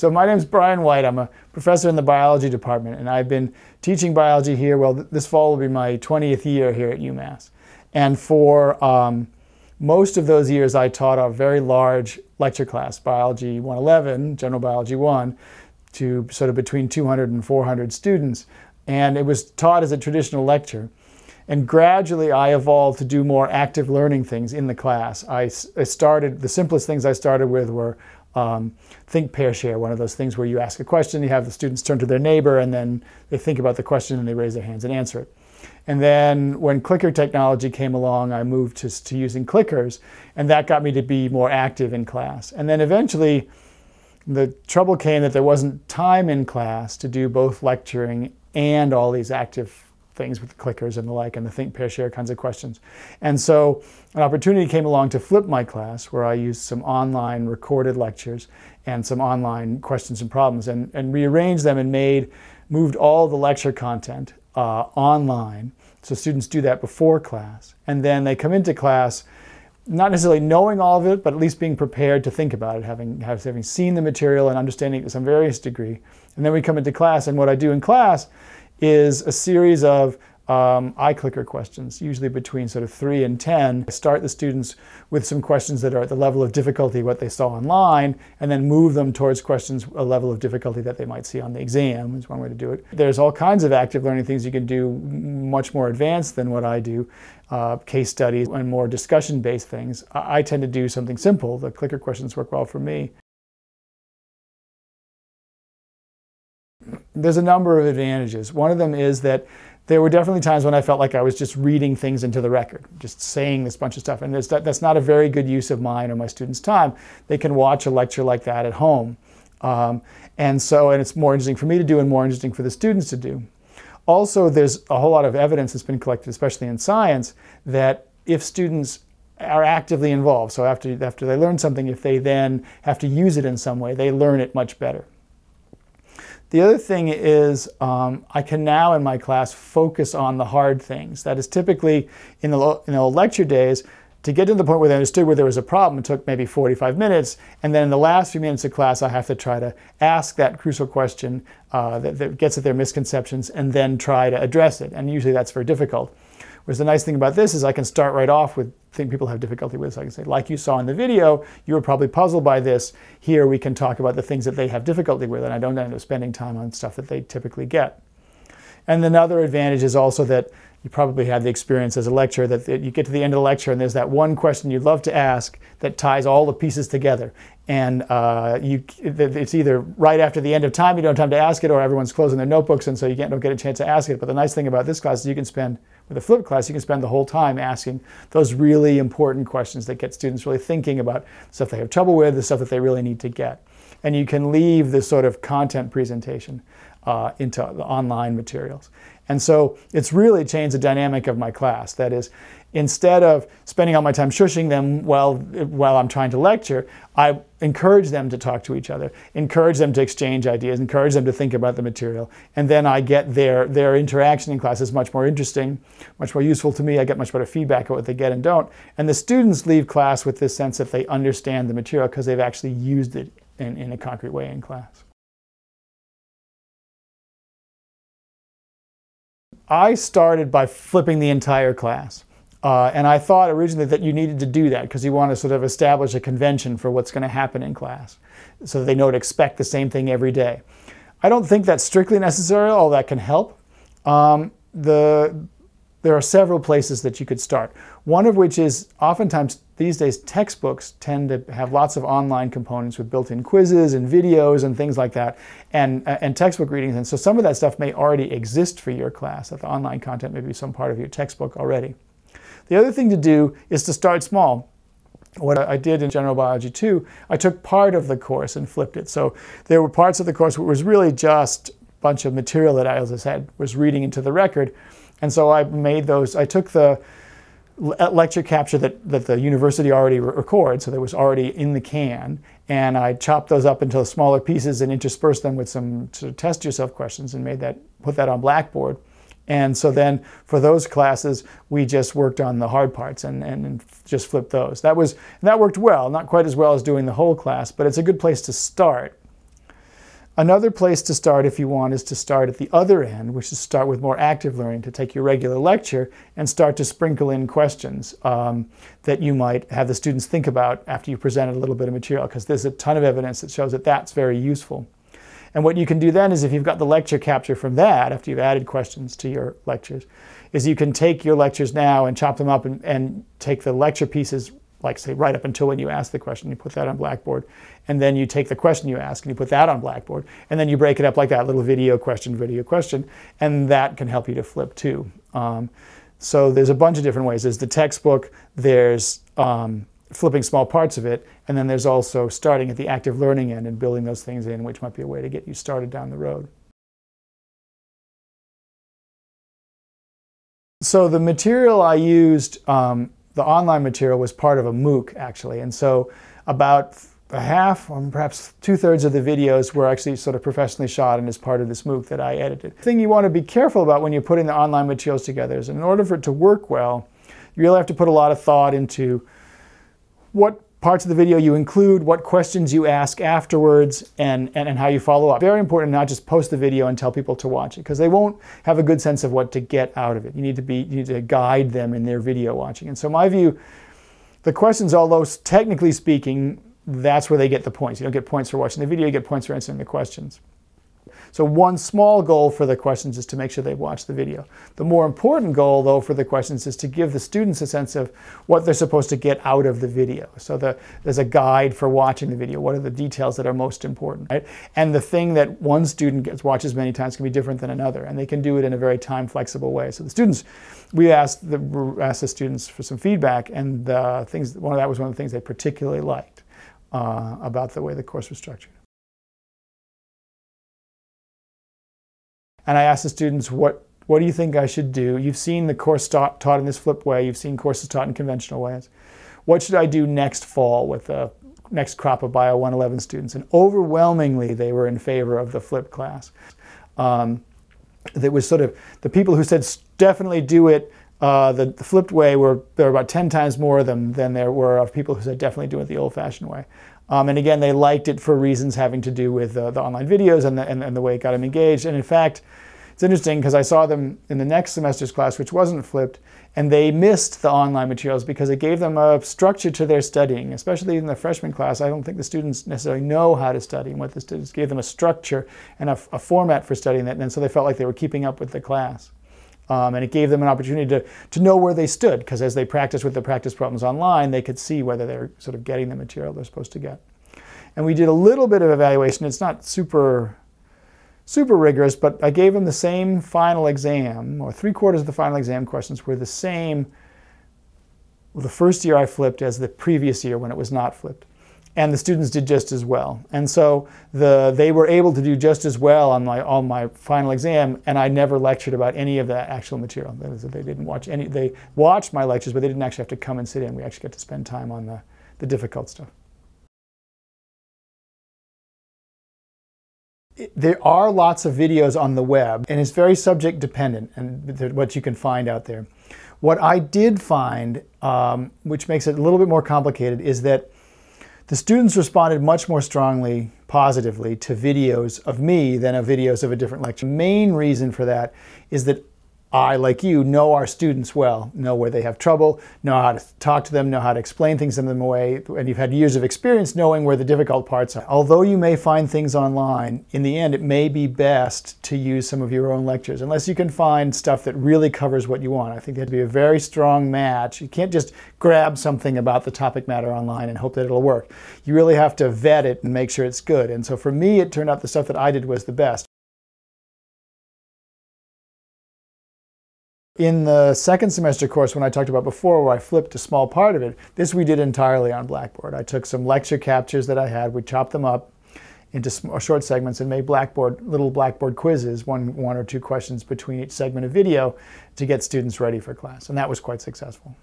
So my name is Brian White. I'm a professor in the biology department, and I've been teaching biology here. Well, this fall will be my 20th year here at UMass. And for um, most of those years, I taught a very large lecture class, Biology 111, General Biology 1, to sort of between 200 and 400 students. And it was taught as a traditional lecture. And gradually, I evolved to do more active learning things in the class. I, I started, the simplest things I started with were um, think, pair, share, one of those things where you ask a question, you have the students turn to their neighbor, and then they think about the question and they raise their hands and answer it. And then when clicker technology came along, I moved to, to using clickers, and that got me to be more active in class. And then eventually, the trouble came that there wasn't time in class to do both lecturing and all these active things with clickers and the like and the think, pair, share kinds of questions. And so an opportunity came along to flip my class where I used some online recorded lectures and some online questions and problems and, and rearranged them and made, moved all the lecture content uh, online. So students do that before class. And then they come into class not necessarily knowing all of it, but at least being prepared to think about it, having, having seen the material and understanding it to some various degree. And then we come into class, and what I do in class is a series of um, iClicker questions, usually between sort of three and 10. I start the students with some questions that are at the level of difficulty what they saw online, and then move them towards questions a level of difficulty that they might see on the exam is one way to do it. There's all kinds of active learning things you can do much more advanced than what I do, uh, case studies and more discussion-based things. I, I tend to do something simple. The clicker questions work well for me. There's a number of advantages. One of them is that there were definitely times when I felt like I was just reading things into the record, just saying this bunch of stuff. And that, that's not a very good use of mine or my students' time. They can watch a lecture like that at home. Um, and so, and it's more interesting for me to do and more interesting for the students to do. Also, there's a whole lot of evidence that's been collected, especially in science, that if students are actively involved, so after, after they learn something, if they then have to use it in some way, they learn it much better. The other thing is um, I can now in my class focus on the hard things. That is typically in the, in the lecture days, to get to the point where they understood where there was a problem, it took maybe 45 minutes. And then in the last few minutes of class, I have to try to ask that crucial question uh, that, that, gets at their misconceptions and then try to address it. And usually that's very difficult. Whereas the nice thing about this is I can start right off with things people have difficulty with. So I can say, like you saw in the video, you were probably puzzled by this. Here we can talk about the things that they have difficulty with, and I don't end up spending time on stuff that they typically get. And another advantage is also that you probably had the experience as a lecturer that, you get to the end of the lecture and there's that one question you'd love to ask that ties all the pieces together. And uh, you, it's either right after the end of time, you don't have time to ask it, or everyone's closing their notebooks and so you don't get a chance to ask it. But the nice thing about this class is you can spend with a flipped class, you can spend the whole time asking those really important questions that get students really thinking about stuff they have trouble with, the stuff that they really need to get. And you can leave this sort of content presentation uh, into the online materials. And so it's really changed the dynamic of my class. That is, instead of spending all my time shushing them while, while I'm trying to lecture, I encourage them to talk to each other, encourage them to exchange ideas, encourage them to think about the material. And then I get their, their interaction in class is much more interesting, much more useful to me. I get much better feedback on what they get and don't. And the students leave class with this sense that they understand the material because they've actually used it in, in a concrete way in class. I started by flipping the entire class. Uh, and I thought originally that you needed to do that because you want to sort of establish a convention for what's going to happen in class so they know to expect the same thing every day. I don't think that's strictly necessary, although that can help. Um, the, there are several places that you could start. One of which is oftentimes these days textbooks tend to have lots of online components with built-in quizzes and videos and things like that and, uh, and textbook readings. And so some of that stuff may already exist for your class, that the online content may be some part of your textbook already. The other thing to do is to start small. What I did in General Biology 2, I took part of the course and flipped it. So there were parts of the course where it was really just a bunch of material that I, I said, was reading into the record. And so I made those, I took the uh, lecture capture that, that the university already records, so that was already in the can, and I chopped those up into smaller pieces and interspersed them with some sort of test yourself questions and made that, put that on Blackboard. And so then for those classes, we just worked on the hard parts and, and just flipped those. That, was, that worked well, not quite as well as doing the whole class, but it's a good place to start. Another place to start if you want is to start at the other end, which is start with more active learning, to take your regular lecture and start to sprinkle in questions um, that you might have the students think about after you've presented a little bit of material, because there's a ton of evidence that shows that that's very useful. And what you can do then is if you've got the lecture capture from that, after you've added questions to your lectures, is you can take your lectures now and chop them up and, and take the lecture pieces like say right up until when you ask the question, you put that on Blackboard, and then you take the question you ask and you put that on Blackboard, and then you break it up like that, little video question, video question, and that can help you to flip too. Um, so there's a bunch of different ways. There's the textbook, there's um, flipping small parts of it, and then there's also starting at the active learning end and building those things in, which might be a way to get you started down the road. So the material I used um, the online material was part of a MOOC actually. And so about a half, or perhaps two thirds of the videos were actually sort of professionally shot and as part of this MOOC that I edited. The thing you want to be careful about when you're putting the online materials together is in order for it to work well, you really have to put a lot of thought into what parts of the video you include, what questions you ask afterwards, and, and, and, how you follow up. Very important not just post the video and tell people to watch it, because they won't have a good sense of what to get out of it. You need to be you need to guide them in their video watching. And so my view, the questions, although technically speaking, that's where they get the points. You don't get points for watching the video, you get points for answering the questions. So one small goal for the questions is to make sure they watch the video. The more important goal, though, for the questions is to give the students a sense of what they're supposed to get out of the video. So the, there's a guide for watching the video. What are the details that are most important, right? And the thing that one student gets watches many times can be different than another, and they can do it in a very time flexible way. So the students, we asked the, asked the students for some feedback, and the things, one of that was one of the things they particularly liked uh, about the way the course was structured. And I asked the students, what, what do you think I should do? You've seen the course taught, taught in this flipped way. You've seen courses taught in conventional ways. What should I do next fall with the next crop of Bio 111 students? And overwhelmingly, they were in favor of the flipped class. Um, that was sort of the people who said definitely do it uh, the, the, flipped way were there were about 10 times more of them than there were of people who said definitely do it the old-fashioned way. Um, and again, they liked it for reasons having to do with uh, the online videos and the, and, and the way it got them engaged. And in fact, it's interesting because I saw them in the next semester's class, which wasn't flipped, and they missed the online materials because it gave them a structure to their studying, especially in the freshman class. I don't think the students necessarily know how to study, and what the students gave them a structure and a, a format for studying that, and so they felt like they were keeping up with the class. Um, and it gave them an opportunity to, to know where they stood because as they practiced with the practice problems online, they could see whether they're sort of getting the material they're supposed to get. And we did a little bit of evaluation. It's not super, super rigorous, but I gave them the same final exam, or three quarters of the final exam questions were the same the first year I flipped as the previous year when it was not flipped and the students did just as well. And so the, they were able to do just as well on my, on my final exam, and I never lectured about any of the actual material. They didn't watch any, they watched my lectures, but they didn't actually have to come and sit in. We actually got to spend time on the, the difficult stuff. there are lots of videos on the web, and it's very subject dependent and what you can find out there. What I did find, um, which makes it a little bit more complicated, is that the students responded much more strongly, positively, to videos of me than of videos of a different lecture. The main reason for that is that I, like you, know our students well, know where they have trouble, know how to talk to them, know how to explain things in them way, and you've had years of experience knowing where the difficult parts are. Although you may find things online, in the end, it may be best to use some of your own lectures, unless you can find stuff that really covers what you want. I think that'd be a very strong match. You can't just grab something about the topic matter online and hope that it'll work. You really have to vet it and make sure it's good. And so for me, it turned out the stuff that I did was the best. In the second semester course, when I talked about before, where I flipped a small part of it, this we did entirely on Blackboard. I took some lecture captures that I had, we chopped them up into uh, short segments and made Blackboard little Blackboard quizzes, one, one or two questions between each segment of video to get students ready for class. And that was quite successful.